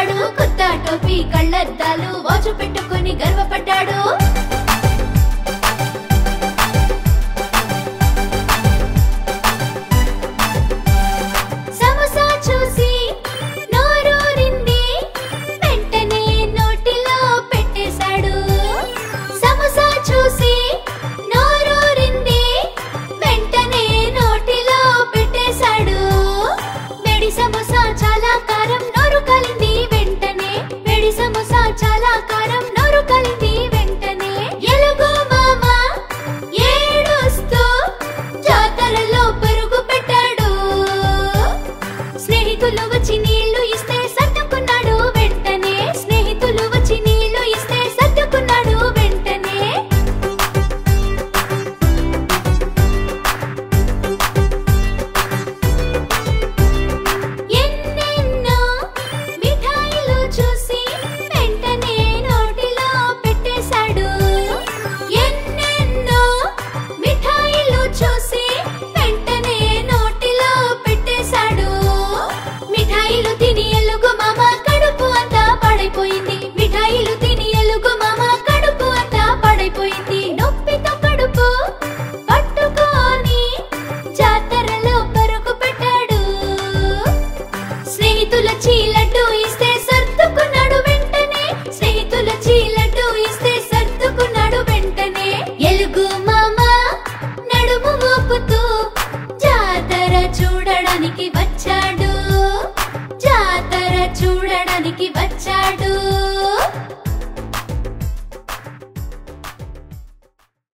వచ్చాడు కొత్త టోపీ కళ్ళద్దాలు వాచు పెట్టుకుని గర్వపడ్డాడు. రైతులు వచ్చి నీళ్ళు ఇస్తే कि बच्चा डू